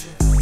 Yeah.